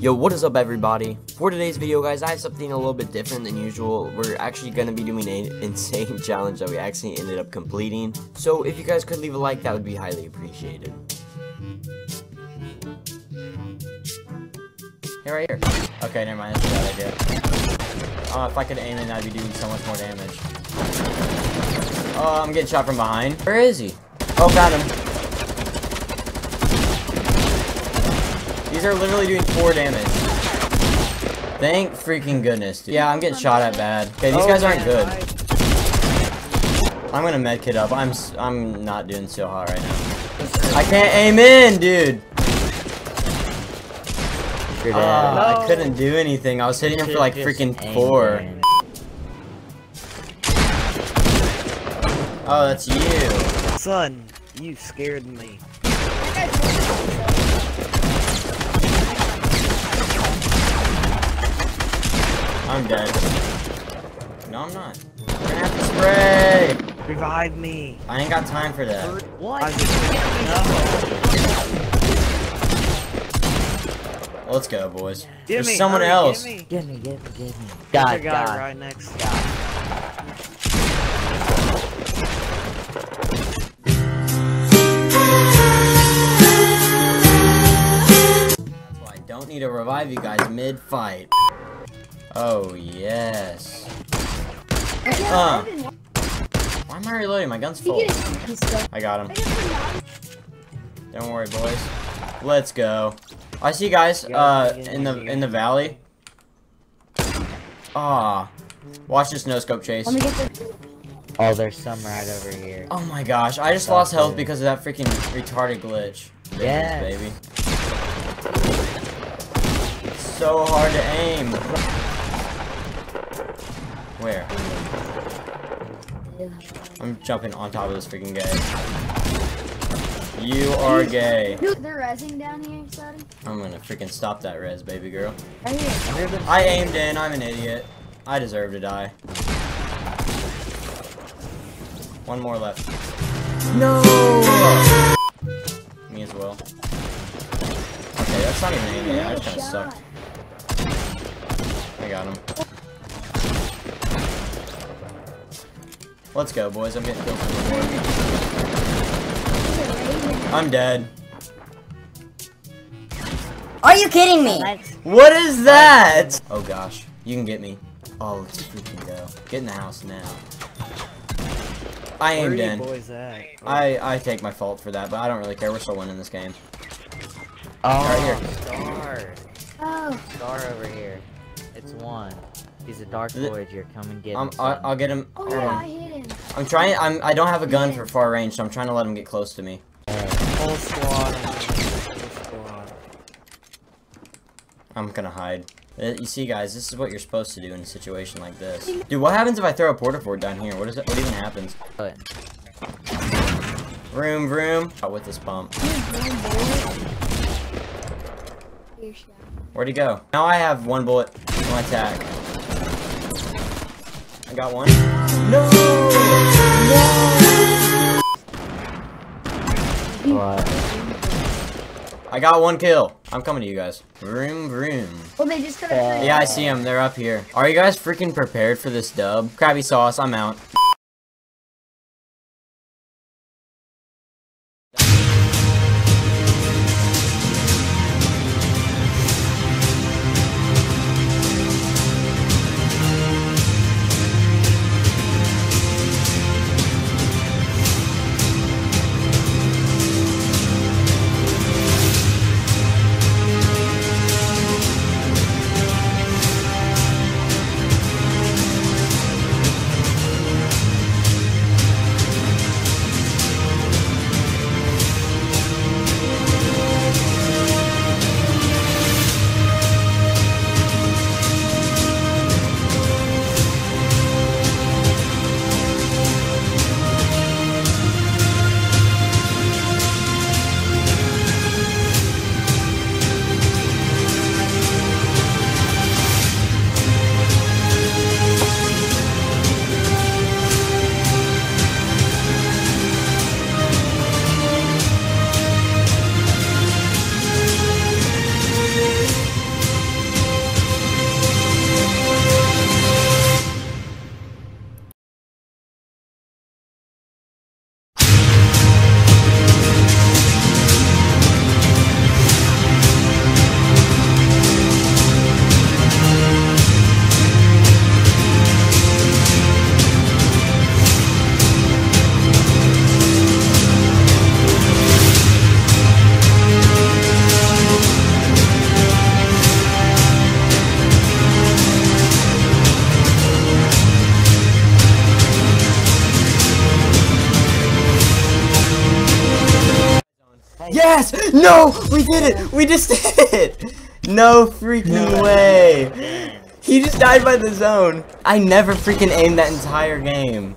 Yo, what is up everybody? For today's video guys, I have something a little bit different than usual. We're actually going to be doing an insane challenge that we actually ended up completing. So if you guys could leave a like, that would be highly appreciated. Hey, right here. Okay, never mind, that's a bad idea. Oh, if I could aim it, I'd be doing so much more damage. Oh, I'm getting shot from behind. Where is he? Oh, got him. These are literally doing 4 damage. Thank freaking goodness, dude. Yeah, I'm getting shot at bad. Okay, these guys aren't good. I'm gonna medkit up. I'm I'm not doing so hot right now. I can't aim in, dude. Uh. I couldn't do anything. I was hitting him for like freaking four. Oh, that's you. Son, you scared me. I'm dead. No, I'm not. You're gonna have to spray. Revive me. I ain't got time for that. What? I just, Let's go, boys. Get There's me, someone hurry, else. Get me. Get me, get me, get me. God, guy God. right next. That's why I don't need to revive you guys mid-fight. Oh, yes. Uh. Why am I reloading? My gun's full. I got him. Don't worry, boys. Let's go. I see you guys uh, in the in the valley. Ah. Watch this no-scope chase. Let me get the. Oh, there's some right over here. Oh my gosh, I just lost health because of that freaking retarded glitch. Yeah, baby. So hard to aim. Where? I'm jumping on top of this freaking guy. You are gay. They're rezzing down here, Sadie. I'm gonna freaking stop that res, baby girl. Right here. I aimed in, I'm an idiot. I deserve to die. One more left. No! Me as well. Okay, that's not even aiming. I just kinda Shot. sucked. I got him. Let's go, boys. I'm getting killed from the board. I'm dead. Are you kidding me? What is that? Oh gosh, you can get me. Oh, let's freaking go. Get in the house now. I Where are aimed in. I I take my fault for that, but I don't really care. We're still winning this game. Oh, Right here. Star. Oh, Star over here. It's one. He's a dark Is voyager. Come and get him. I, son. I'll get him. oh I'm trying. I'm. I don't have a gun for far range, so I'm trying to let him get close to me. Whole squad. Whole squad. I'm gonna hide. Uh, You see, guys, this is what you're supposed to do in a situation like this. Dude, what happens if I throw a porta fort down here? What is it? What even happens? Room, room. vroom. Out with this pump. Your shot. Where'd he go? Now I have one bullet in my attack. I got one. No! what? I got one kill. I'm coming to you guys. Vroom, vroom. Well, they just got a Yeah, I see them. They're up here. Are you guys freaking prepared for this dub? Krabby sauce, I'm out. Yes! No! We did it! We just did it! No freaking way! He just died by the zone. I never freaking aimed that entire game.